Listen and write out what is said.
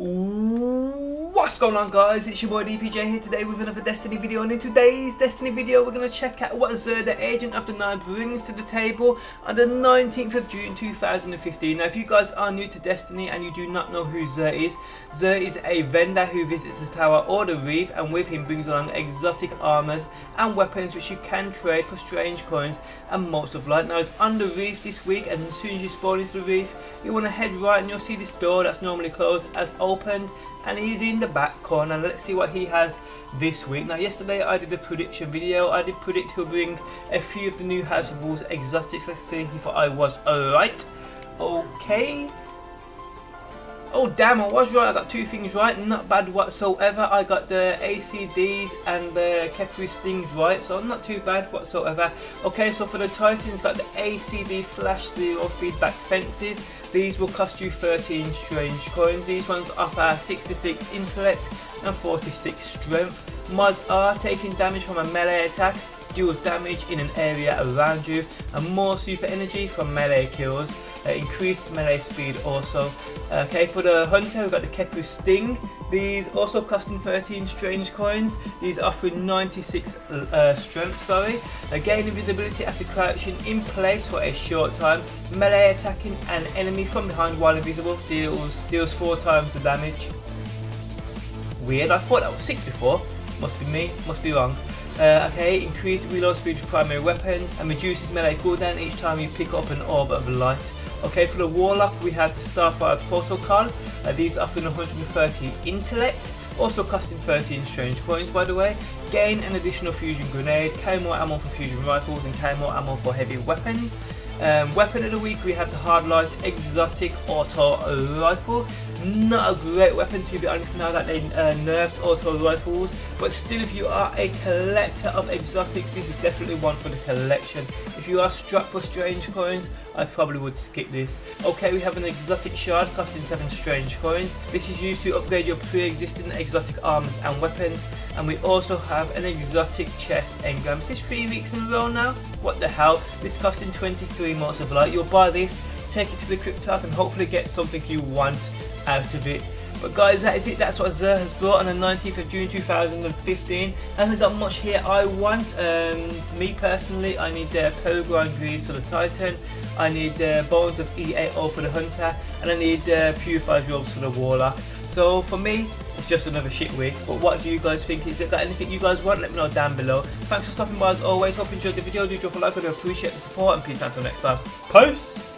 Ooh. What's going on guys, it's your boy DPJ here today with another Destiny video and in today's Destiny video we're going to check out what the Agent of the Nine brings to the table on the 19th of June 2015. Now if you guys are new to Destiny and you do not know who Xur is, Xur is a vendor who visits the tower or the reef and with him brings along exotic armors and weapons which you can trade for strange coins and motes of light. Now it's on the reef this week and as soon as you spawn into the reef you want to head right and you'll see this door that's normally closed as opened and he's in the back corner. Let's see what he has this week. Now yesterday I did a prediction video. I did predict he'll bring a few of the new House of Wolves exotics. Let's see if I was alright. Okay Oh damn, I was right, I got two things right, not bad whatsoever. I got the ACDs and the Khepri Stings right, so not too bad whatsoever. Okay, so for the Titans, got the ACD slash zero feedback fences. These will cost you 13 strange coins. These ones offer 66 intellect and 46 strength. Mods are taking damage from a melee attack, deals damage in an area around you, and more super energy from melee kills uh, increased melee speed also. Okay, for the hunter we've got the Khepri Sting. These also costing 13 strange coins. These offering 96 uh, strength, sorry. Again, invisibility after crouching in place for a short time. Melee attacking an enemy from behind while invisible deals, deals 4 times the damage. Weird, I thought that was 6 before. Must be me, must be wrong. Uh, okay, increased reload speed for primary weapons and reduces melee cooldown each time you pick up an orb of light. Okay, for the Warlock we have the Starfire Protocol. Uh, these offering 130 intellect, also costing 13 strange coins by the way. Gain an additional fusion grenade, carry more ammo for fusion rifles and carry more ammo for heavy weapons. Um, weapon of the week we have the Hardlight Exotic Auto Rifle. Not a great weapon to be honest now that they uh, nerfed auto rifles but still if you are a collector of exotics this is definitely one for the collection. If you are strapped for strange coins I probably would skip this. Okay we have an exotic shard costing 7 strange coins. This is used to upgrade your pre-existing exotic arms and weapons and we also have an exotic chest engram. Is this 3 weeks in a row now? What the hell? This costing 23 motes of light. You'll buy this, take it to the cryptarch and hopefully get something you want out of it. But guys, that is it. That's what Xur has brought on the 19th of June 2015. Hasn't got much here I want. Um, me personally, I need the uh, Grind Grease for the Titan. I need the uh, Bones of Eao for the Hunter. And I need the uh, Purified Robes for the Warlock. So for me, it's just another shit week. But what do you guys think? Is it that anything you guys want? Let me know down below. Thanks for stopping by as always. Hope you enjoyed the video. Do drop a like. I do appreciate the support. And peace out until next time. Peace!